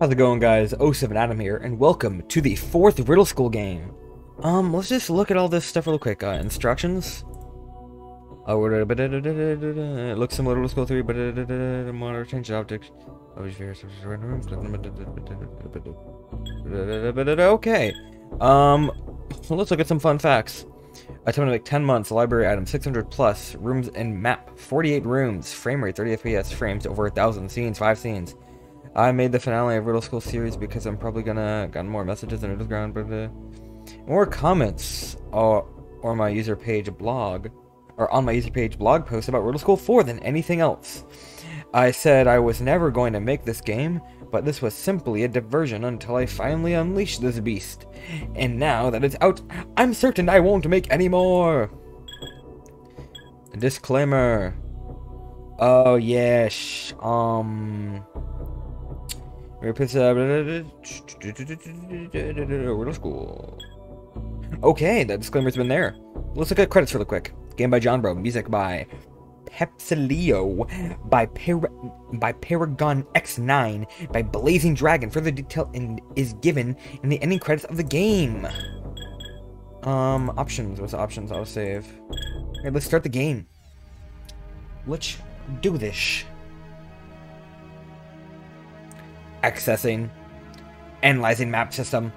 How's it going guys? 07 Atom here, and welcome to the fourth Riddle School game. Um, let's just look at all this stuff real quick. Uh, instructions. Oh, it looks similar to Riddle School 3, but monitor change object. Okay. Um, so let's look at some fun facts. A time to make 10 months, library item 600 plus, rooms and map 48 rooms, frame rate 30 FPS, frames over 1,000, scenes 5 scenes. I made the finale of Riddle School series because I'm probably gonna get more messages than Underground, but uh, more comments or or my user page blog or on my user page blog post about Riddle School 4 than anything else. I said I was never going to make this game, but this was simply a diversion until I finally unleashed this beast. And now that it's out, I'm certain I won't make any more. Disclaimer. Oh, yes. Um... Riddle School. Okay, that disclaimer's been there. Let's look at credits really quick. Game by John Bro, music by Pepsilio, by by Paragon X9, by Blazing Dragon. Further detail in, is given in the ending credits of the game. Um, options. What's the options? I'll save. Okay, let's start the game. Let's do this. Accessing, analyzing map system.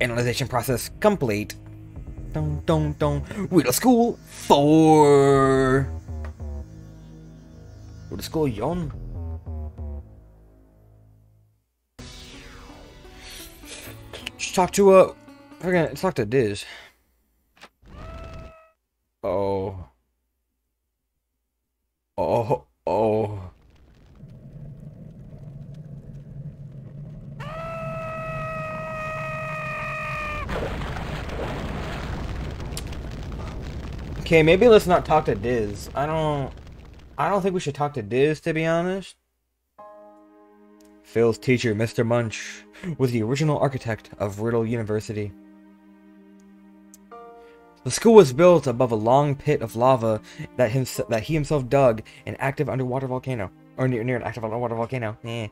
Analyzation process complete. Don't, don't, don't. Riddle School 4. Riddle School Yon. Talk to, uh, we're gonna talk to Diz. Oh. Oh, oh. Okay, maybe let's not talk to Diz. I don't... I don't think we should talk to Diz, to be honest. Phil's teacher, Mr. Munch, was the original architect of Riddle University. The school was built above a long pit of lava that, that he himself dug, an active underwater volcano. Or near, near an active underwater volcano. Eh.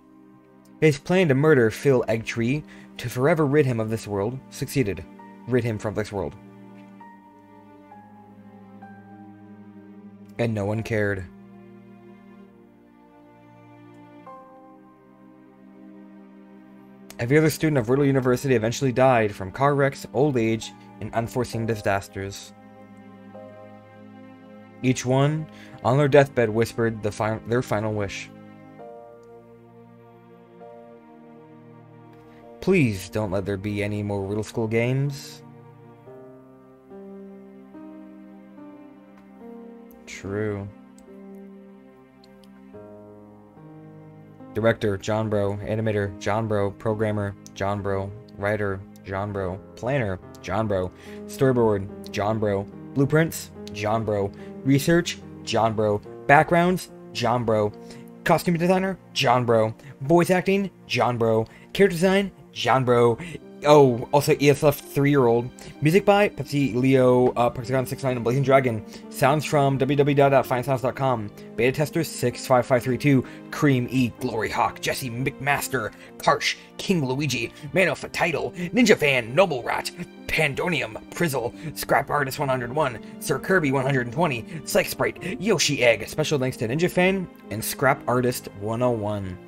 His plan to murder Phil Eggtree, to forever rid him of this world, succeeded. Rid him from this world. And no one cared. Every other student of Riddle University eventually died from car wrecks, old age, and unforeseen disasters. Each one, on their deathbed, whispered the fi their final wish. Please don't let there be any more Riddle School games. True. Director, John Bro. Animator, John Bro. Programmer, John Bro. Writer, John Bro. Planner, John Bro. Storyboard, John Bro. Blueprints, John Bro. Research, John Bro. Backgrounds, John Bro. Costume designer, John Bro. Voice acting, John Bro. Character design, John Bro. Oh, also ESF 3-year-old. Music by Pepsi Leo, uh, ParagonX9, and Blazing Dragon. Sounds from www.findsounds.com. Beta testers 65532, Cream E, Glory Hawk, Jesse McMaster, Karsh, King Luigi, Man of Title, Ninja Fan, Noble Rat, Pandonium, Prizzle, Scrap Artist 101, Sir Kirby 120, Psych Sprite, Yoshi Egg. Special thanks to Ninja Fan and Scrap Artist 101.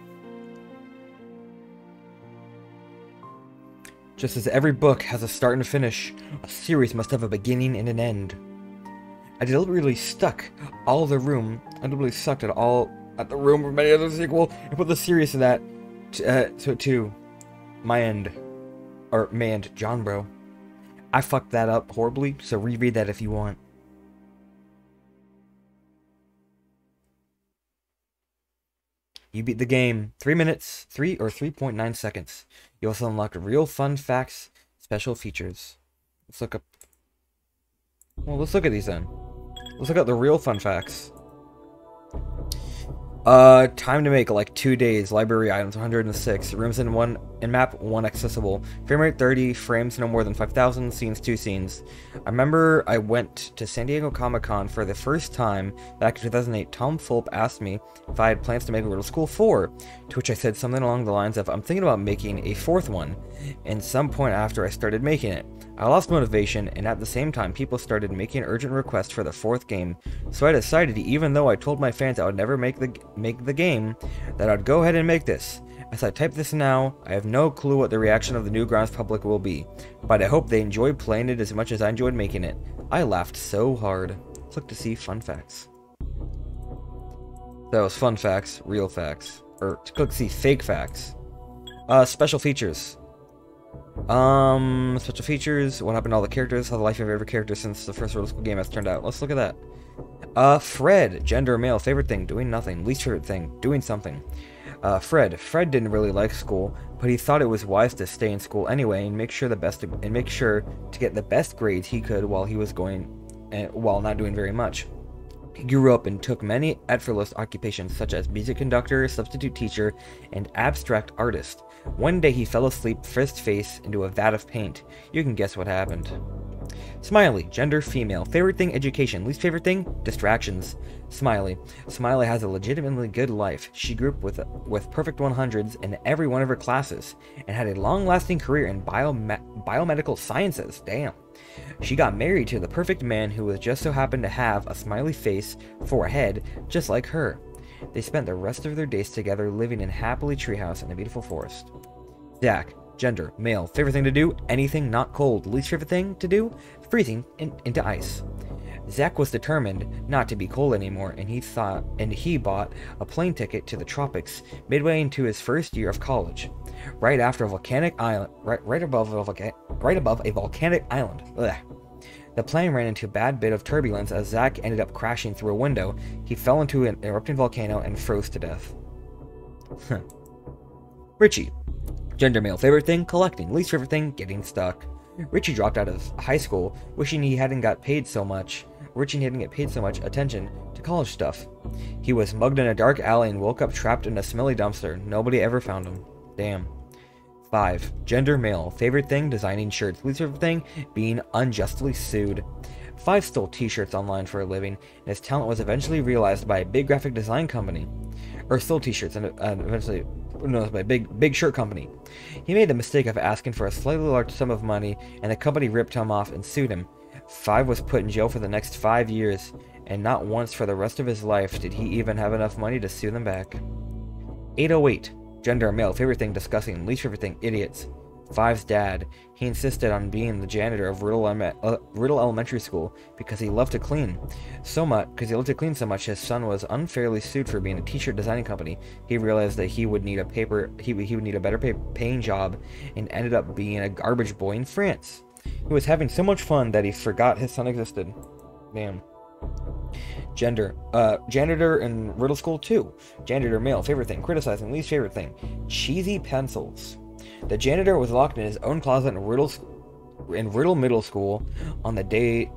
Just as every book has a start and a finish, a series must have a beginning and an end. I deliberately stuck all the room, I deliberately sucked at all at the room for many other sequel, and put the series of that to, uh, to, to my end, or my end, John Bro. I fucked that up horribly, so reread that if you want. You beat the game 3 minutes, 3 or 3.9 seconds. You also unlock real fun facts, special features. Let's look up... Well, let's look at these then. Let's look at the real fun facts. Uh, time to make like two days. Library items 106. Rooms in one and map 1 accessible. Frame rate 30, frames no more than 5000, scenes 2 scenes. I remember I went to San Diego Comic Con for the first time back in 2008. Tom Fulp asked me if I had plans to make a Riddle School 4, to which I said something along the lines of, I'm thinking about making a fourth one. And some point after I started making it, I lost motivation, and at the same time, people started making urgent requests for the fourth game. So I decided, even though I told my fans I would never make the make the game, that I'd go ahead and make this. As I type this now, I have no clue what the reaction of the Newgrounds public will be, but I hope they enjoy playing it as much as I enjoyed making it. I laughed so hard. Look to see fun facts. That was fun facts, real facts. Or click see fake facts. Uh, special features. Um, special features. What happened to all the characters? How the life of every character since the first Riddle School game has turned out. Let's look at that. Uh, Fred. Gender male. Favorite thing. Doing nothing. Least favorite thing. Doing something. Uh, Fred. Fred didn't really like school, but he thought it was wise to stay in school anyway and make sure the best and make sure to get the best grades he could while he was going, uh, while not doing very much. He grew up and took many effortless occupations such as music conductor, substitute teacher, and abstract artist. One day he fell asleep first face into a vat of paint. You can guess what happened. Smiley, gender female, favorite thing education, least favorite thing distractions. Smiley, Smiley has a legitimately good life. She grew up with with perfect 100s in every one of her classes and had a long-lasting career in biome- biomedical sciences. Damn. She got married to the perfect man who was just so happened to have a smiley face for a head just like her. They spent the rest of their days together living in happily treehouse in a beautiful forest. Zach, gender, male, favorite thing to do, anything not cold, least favorite thing to do, freezing in, into ice. Zach was determined not to be cold anymore, and he thought and he bought a plane ticket to the tropics midway into his first year of college, right after a volcanic island, right, right above a volcanic, right above a volcanic island. Ugh. The plane ran into a bad bit of turbulence as Zach ended up crashing through a window. He fell into an erupting volcano and froze to death. Richie. Gender male. Favorite thing? Collecting. Least favorite thing? Getting stuck. Richie dropped out of high school, wishing he hadn't got paid so much. Richie didn't get paid so much attention to college stuff. He was mugged in a dark alley and woke up trapped in a smelly dumpster. Nobody ever found him. Damn. 5. Gender male. Favorite thing? Designing shirts. Least favorite thing? Being unjustly sued. 5 stole t-shirts online for a living, and his talent was eventually realized by a big graphic design company. Or stole t-shirts and, and eventually no, by a big big shirt company. He made the mistake of asking for a slightly large sum of money, and the company ripped him off and sued him. Five was put in jail for the next five years, and not once for the rest of his life did he even have enough money to sue them back. 808. Gender male. Favorite thing discussing. Least favorite thing idiots. Five's dad. He insisted on being the janitor of Riddle, uh, Riddle Elementary School because he loved to clean so much. Because he loved to clean so much, his son was unfairly sued for being a t-shirt designing company. He realized that he would need a paper. He, he would need a better pay, paying job, and ended up being a garbage boy in France. He was having so much fun that he forgot his son existed. Damn. Gender. Uh, janitor in Riddle School 2. Janitor male. Favorite thing. Criticizing. Least favorite thing. Cheesy pencils. The janitor was locked in his own closet in Riddle, in Riddle Middle School on the day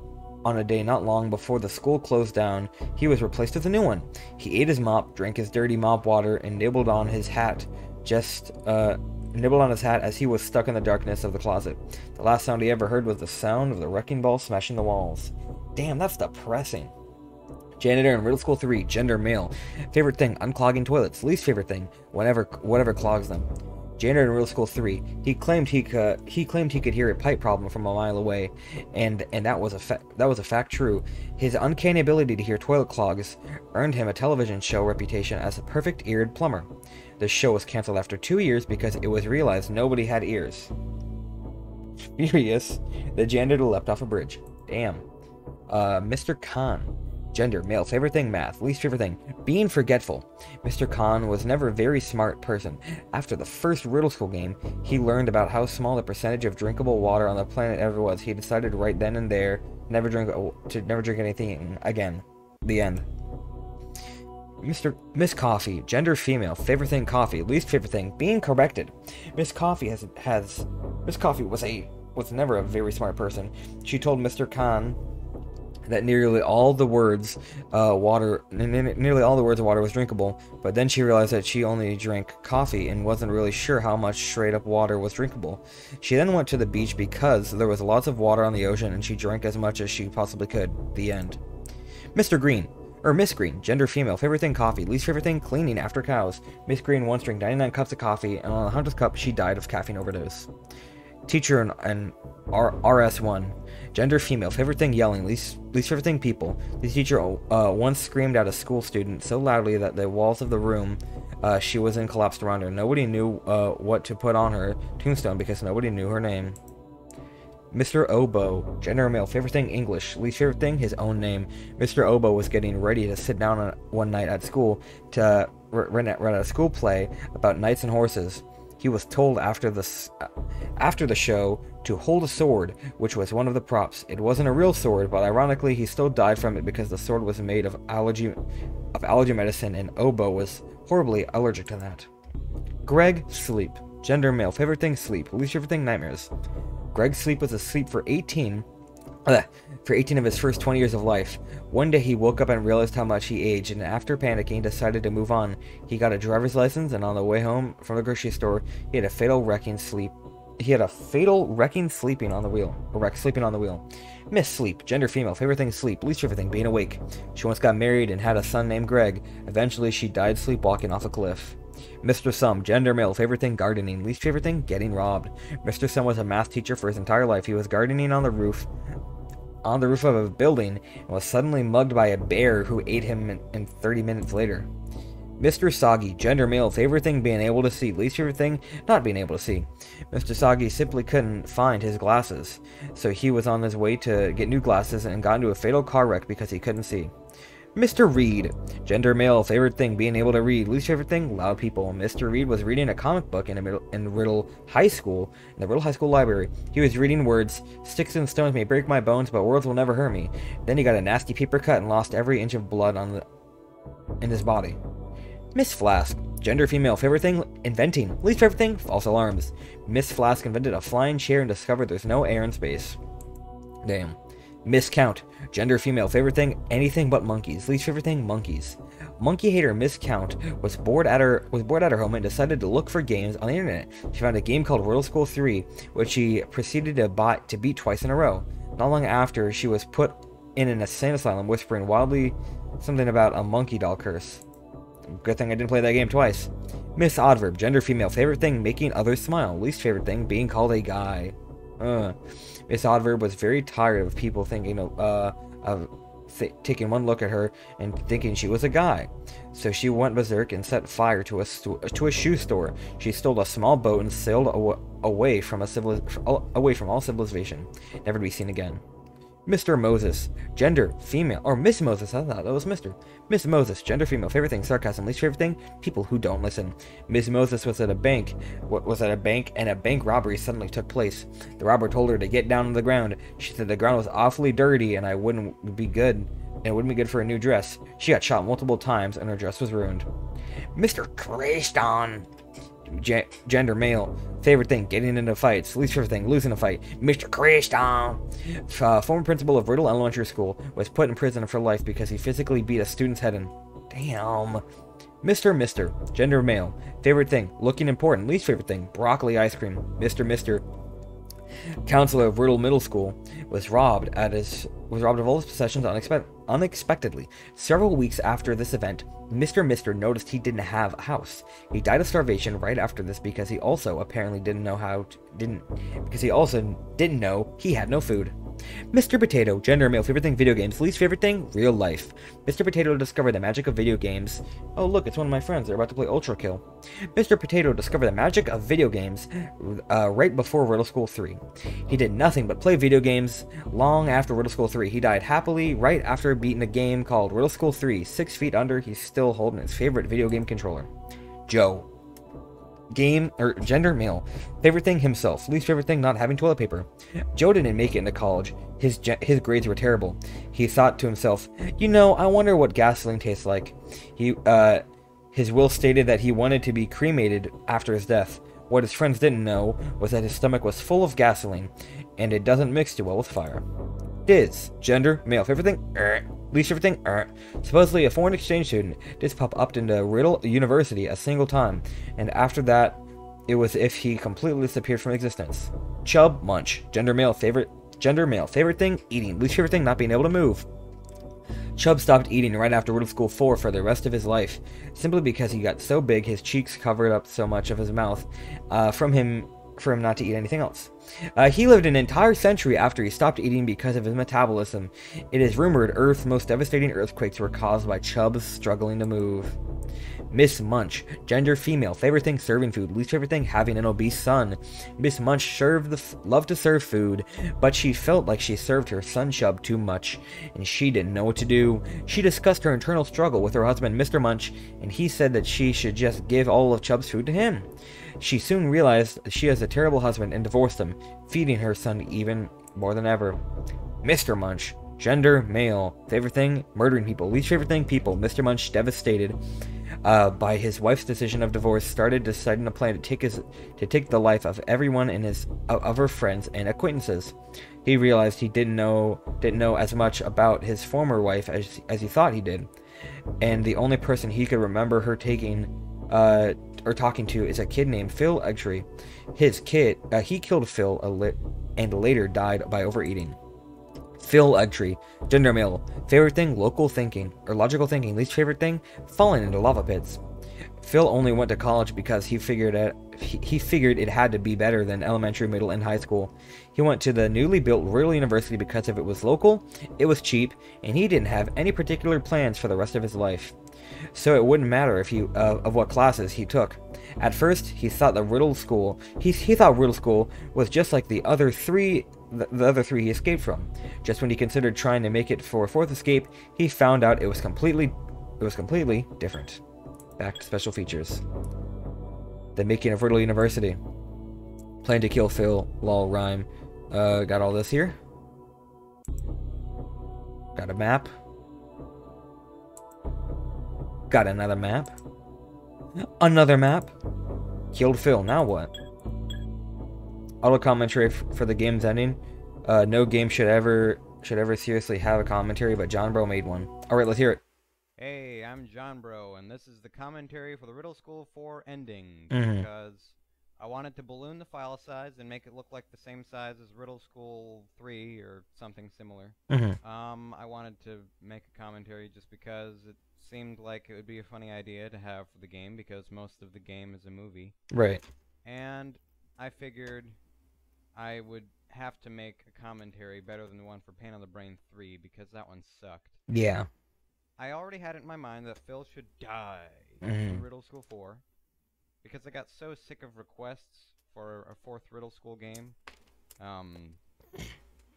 on a day not long before the school closed down, he was replaced with a new one. He ate his mop, drank his dirty mop water, and nibbled on his hat just uh, nibbled on his hat as he was stuck in the darkness of the closet. The last sound he ever heard was the sound of the wrecking ball smashing the walls. Damn, that's depressing. Janitor in Riddle School 3, gender male. Favorite thing, unclogging toilets. Least favorite thing, whatever whatever clogs them. Janitor in Riddle School 3. He claimed he could he claimed he could hear a pipe problem from a mile away, and and that was a fa- that was a fact true. His uncanny ability to hear toilet clogs earned him a television show reputation as a perfect eared plumber. The show was canceled after two years because it was realized nobody had ears. Furious, the janitor leapt off a bridge. Damn. Uh, Mr. Khan. Gender, male, favorite thing, math, least favorite thing, being forgetful. Mr. Khan was never a very smart person. After the first Riddle School game, he learned about how small the percentage of drinkable water on the planet ever was. He decided right then and there never drink uh, to never drink anything again. The end. Mr. Miss Coffee, gender female, favorite thing coffee, least favorite thing being corrected. Miss Coffee has has Miss Coffee was a was never a very smart person. She told Mr. Khan that nearly all the words uh, water nearly all the words of water was drinkable but then she realized that she only drank coffee and wasn't really sure how much straight up water was drinkable she then went to the beach because there was lots of water on the ocean and she drank as much as she possibly could the end mr green or Miss Green, gender female, favorite thing coffee, least favorite thing cleaning after cows. Miss Green once drank 99 cups of coffee, and on the 100th cup, she died of caffeine overdose. Teacher and, and R- RS1, gender female, favorite thing yelling, least least favorite thing people. The teacher uh, once screamed at a school student so loudly that the walls of the room uh, she was in collapsed around her. Nobody knew uh, what to put on her tombstone because nobody knew her name. Mr. Obo, gender male, favorite thing English, least favorite thing his own name. Mr. Obo was getting ready to sit down one night at school to run a school play about knights and horses. He was told after the after the show to hold a sword, which was one of the props. It wasn't a real sword, but ironically, he still died from it because the sword was made of allergy of allergy medicine, and Obo was horribly allergic to that. Greg sleep, gender male, favorite thing sleep, least favorite thing nightmares. Greg Sleep was asleep for 18 uh, for 18 of his first 20 years of life. One day he woke up and realized how much he aged, and after panicking, decided to move on. He got a driver's license, and on the way home from the grocery store, he had a fatal wrecking sleep. He had a fatal wrecking sleeping on the wheel. A wreck sleeping on the wheel. Miss Sleep, gender female, favorite thing sleep, least favorite thing being awake. She once got married and had a son named Greg. Eventually, she died sleepwalking off a cliff. Mr. Sum, gender male, favorite thing gardening, least favorite thing getting robbed. Mr. Sum was a math teacher for his entire life. He was gardening on the roof on the roof of a building and was suddenly mugged by a bear who ate him in, in 30 minutes later. Mr. Soggy, gender male, favorite thing being able to see, least favorite thing not being able to see. Mr. Soggy simply couldn't find his glasses, so he was on his way to get new glasses and got into a fatal car wreck because he couldn't see. Mr. Reed. Gender male, favorite thing, being able to read. Least favorite thing, loud people. Mr. Reed was reading a comic book in, a middle, in Riddle High School, in the Riddle High School library. He was reading words, Sticks and stones may break my bones, but words will never hurt me. Then he got a nasty paper cut and lost every inch of blood on the in his body. Miss Flask. Gender female, favorite thing, inventing. Least favorite thing, false alarms. Miss Flask invented a flying chair and discovered there's no air in space. Damn. Miss Count. Gender female. Favorite thing? Anything but monkeys. Least favorite thing? Monkeys. Monkey hater Miss Count was bored at her was bored at her home and decided to look for games on the internet. She found a game called Riddle School 3, which she proceeded to buy to beat twice in a row. Not long after, she was put in an insane asylum, whispering wildly something about a monkey doll curse. Good thing I didn't play that game twice. Miss Oddverb, gender female, favorite thing, making others smile. Least favorite thing, being called a guy. Uh. Miss Oddverb was very tired of people thinking uh, of th taking one look at her and thinking she was a guy. So she went berserk and set fire to a to a shoe store. She stole a small boat and sailed aw away from a civil away from all civilization, never to be seen again. Mr. Moses, gender, female, or Miss Moses, I thought that was Mr. Miss Moses, gender, female, favorite thing, sarcasm, least favorite thing, people who don't listen. Miss Moses was at a bank, what was at a bank, and a bank robbery suddenly took place. The robber told her to get down on the ground. She said the ground was awfully dirty and I wouldn't be good, and it wouldn't be good for a new dress. She got shot multiple times and her dress was ruined. Mr. Crayston, gender male. Favorite thing, getting into fights. Least favorite thing, losing a fight. Mr. Christian, uh, former principal of Riddle Elementary School, was put in prison for life because he physically beat a student's head in. Damn. Mr. Mister, gender male. Favorite thing, looking important. Least favorite thing, broccoli ice cream. Mr. Mister, counselor of Riddle Middle School, was robbed at his was robbed of all his possessions unexpe unexpectedly. Several weeks after this event, Mr. Mister noticed he didn't have a house. He died of starvation right after this because he also apparently didn't know how to, didn't because he also didn't know he had no food. Mr. Potato, gender male, favorite thing video games, least favorite thing real life. Mr. Potato discovered the magic of video games. Oh look, it's one of my friends. They're about to play Ultra Kill. Mr. Potato discovered the magic of video games uh, right before Riddle School 3. He did nothing but play video games long after Riddle School 3. He died happily right after beating a game called Riddle School 3. Six feet under, he's still holding his favorite video game controller. Joe, game or gender male. Favorite thing himself. Least favorite thing not having toilet paper. Joe didn't make it into college. His his grades were terrible. He thought to himself, "You know, I wonder what gasoline tastes like." He uh his will stated that he wanted to be cremated after his death. What his friends didn't know was that his stomach was full of gasoline and it doesn't mix too well with fire. Diz, gender, male. Favorite thing? Er. Least favorite thing? Er. Supposedly a foreign exchange student, Diz popped up into Riddle University a single time, and after that, it was if he completely disappeared from existence. Chub, munch. Gender, male. Favorite Gender, male. Favorite thing? Eating. Least favorite thing? Not being able to move. Chub stopped eating right after Riddle School 4 for the rest of his life, simply because he got so big his cheeks covered up so much of his mouth uh, from him for him not to eat anything else. Uh, he lived an entire century after he stopped eating because of his metabolism. It is rumored Earth's most devastating earthquakes were caused by Chubbs struggling to move. Miss Munch, gender female, favorite thing serving food, least favorite thing having an obese son. Miss Munch served the loved to serve food, but she felt like she served her son Chub too much, and she didn't know what to do. She discussed her internal struggle with her husband, Mr. Munch, and he said that she should just give all of Chub's food to him. She soon realized she has a terrible husband and divorced him, feeding her son even more than ever. Mr. Munch, gender male, favorite thing murdering people, least favorite thing people. Mr. Munch devastated uh, by his wife's decision of divorce, started deciding a plan to take his to take the life of everyone in his of her friends and acquaintances. He realized he didn't know didn't know as much about his former wife as as he thought he did, and the only person he could remember her taking uh, or talking to is a kid named Phil Eggtree. His kid, uh, he killed Phil li- and later died by overeating. Phil Eggtree, gender male, favorite thing, local thinking, or logical thinking, least favorite thing, falling into lava pits. Phil only went to college because he figured it he figured it had to be better than elementary, middle, and high school. He went to the newly built Royal University because if it was local, it was cheap, and he didn't have any particular plans for the rest of his life. So it wouldn't matter if he uh, of what classes he took. At first, he thought the Riddle School he, he thought Riddle School was just like the other three the, the other three he escaped from. Just when he considered trying to make it for a fourth escape, he found out it was completely it was completely different. Back to special features. The making of Riddle University. Plan to kill Phil, lol rhyme. Uh, got all this here. Got a map. Got another map. Another map. Killed Phil, now what? Auto commentary f- for the game's ending. Uh, no game should ever should ever seriously have a commentary, but John Bro made one. All right, let's hear it. Hey, I'm John Bro, and this is the commentary for the Riddle School 4 ending Mhm. because I wanted to balloon the file size and make it look like the same size as Riddle School 3 or something similar. Mm-hmm. Um, I wanted to make a commentary just because it seemed like it would be a funny idea to have for the game because most of the game is a movie. Right. And I figured I would have to make a commentary better than the one for Pain on the Brain 3 because that one sucked. Yeah. I already had it in my mind that Phil should die in Mhm. Riddle School 4 because I got so sick of requests for a fourth Riddle School game. Um,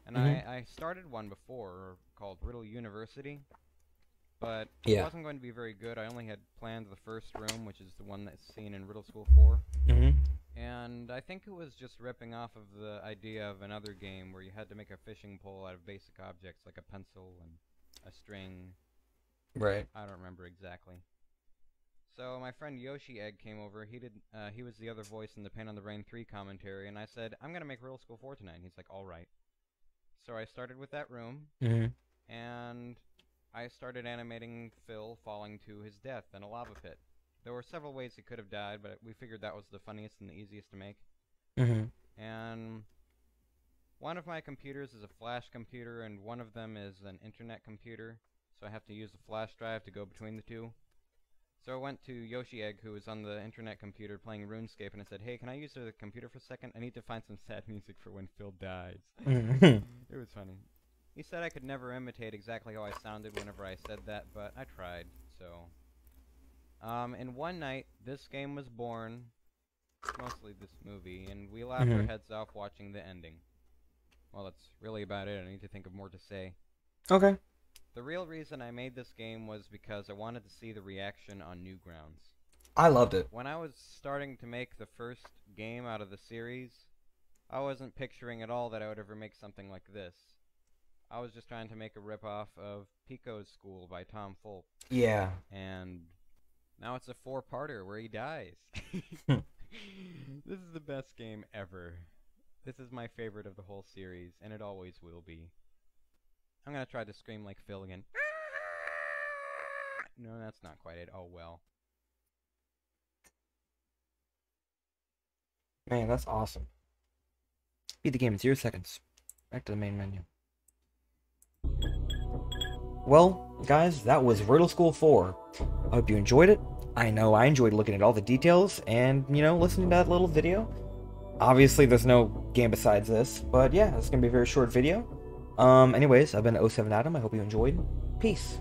and Mhm. I, I started one before called Riddle University, but Yeah. it wasn't going to be very good. I only had planned the first room, which is the one that's seen in Riddle School 4. Mm-hmm. And I think it was just ripping off of the idea of another game where you had to make a fishing pole out of basic objects like a pencil and a string Right. I don't remember exactly. So my friend Yoshi Egg came over. He did. Uh, he was the other voice in the Pain on the Brain 3 commentary, and I said, "I'm gonna make Riddle School 4 tonight." And he's like, "All right." So I started with that room, Mm-hmm. and I started animating Phil falling to his death in a lava pit. There were several ways he could have died, but we figured that was the funniest and the easiest to make. Mm-hmm. And one of my computers is a flash computer, and one of them is an internet computer. So I have to use a flash drive to go between the two. So I went to Yoshi Egg, who was on the internet computer playing RuneScape, and I said, "Hey, can I use the computer for a second? I need to find some sad music for when Phil dies." Mm-hmm. it was funny. He said I could never imitate exactly how I sounded whenever I said that, but I tried. So, um, in one night, this game was born. Mostly this movie, and we laughed our Mhm. heads off watching the ending. Well, that's really about it. I need to think of more to say. Okay. The real reason I made this game was because I wanted to see the reaction on Newgrounds. I loved it. When I was starting to make the first game out of the series, I wasn't picturing at all that I would ever make something like this. I was just trying to make a ripoff of Pico's School by Tom Fulp, Yeah. and now it's a four-parter where he dies. this is the best game ever. This is my favorite of the whole series, and it always will be. I'm gonna try to scream like Phil again. No, that's not quite it. Oh well. Man, that's awesome. Beat the game in zero seconds. Back to the main menu. Well, guys, that was Riddle School 4. I hope you enjoyed it. I know I enjoyed looking at all the details and, you know, listening to that little video. Obviously, there's no game besides this, but yeah, it's going to be a very short video. Um, anyways, I've been 07 Atom. I hope you enjoyed. Peace.